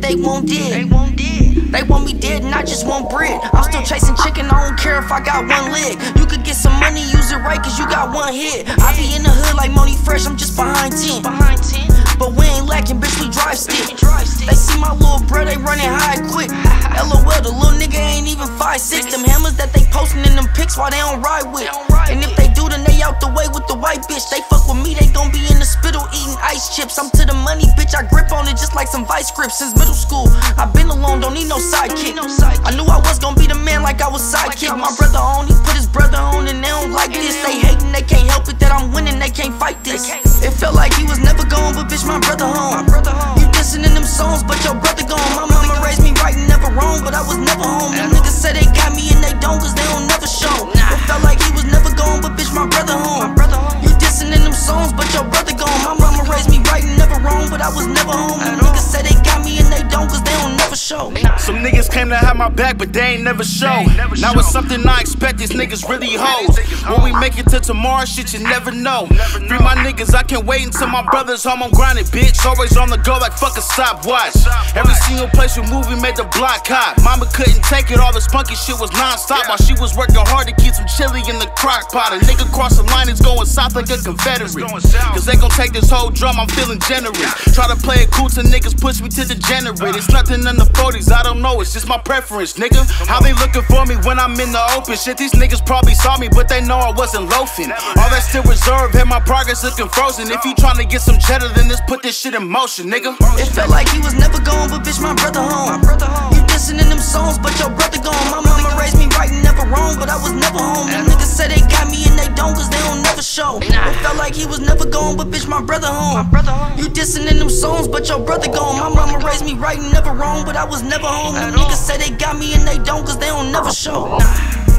they want They dead. won't dead. They want me dead and I just want bread. I'm still chasing chicken, I don't care if I got one leg. You could get some money, use it right, cause you got one hit. I be in the hood like Money Fresh, I'm just behind 10. Behind 10. But we ain't lacking, bitch, we drive stick. Drive. They see my little bro, they running high quick. LOL, the little nigga ain't even 5'6. Them hammers that they posting in them pics while they don't ride with. And if they do, then they out the way with the white bitch. They they the money, bitch, I grip on it just like some vice grips since middle school. I've been alone, don't need no sidekick. I knew I was gon' be the man like I was sidekick. My brother on, he put his brother on, and they don't like this. They hating, they can't help it that I'm winning, they can't fight this. It felt like he was never gone, but bitch, my brother home. You dissing in them songs, but your brother gone. My mama raised me right and never wrong, but I was never home. Them niggas say they got me and they don't, cause they don't never show. Some niggas came to have my back, but they ain't never show. never now show. it's something I expect. These niggas really hoes. When we make it to tomorrow, shit you never know. Free my niggas, I can't wait until my brother's home. I'm grinding, bitch. Always on the go like fuck a stopwatch. Every single place we move, we made the block hot. Mama couldn't take it, all this spunky shit was non-stop while she was working hard to keep some chili in the crock pot. A nigga cross the line is going south like a Confederate. Cause they gon' take this whole drum, I'm feeling generous. Try to play it cool to niggas, push me to degenerate. It's nothing in the 40s, I don't know, it's just my preference, nigga. How they looking for me when I'm in the open? Shit, these niggas probably saw me, but they know I wasn't loafing. All that still reserved, had my progress looking frozen. If you trying to get some cheddar, then just put this shit in motion, nigga. It felt like he was never gone, but bitch, my brother home. My brother home. You dissing in them songs, but your brother gone. My mama raised me right and never wrong, but I was never home. Like he was never gone, but bitch, my brother home. My brother home. You dissing in them songs, but your brother gone. My mama raised me right and never wrong, but I was never home. Them all. niggas say they got me and they don't, cause they don't never show. Nah.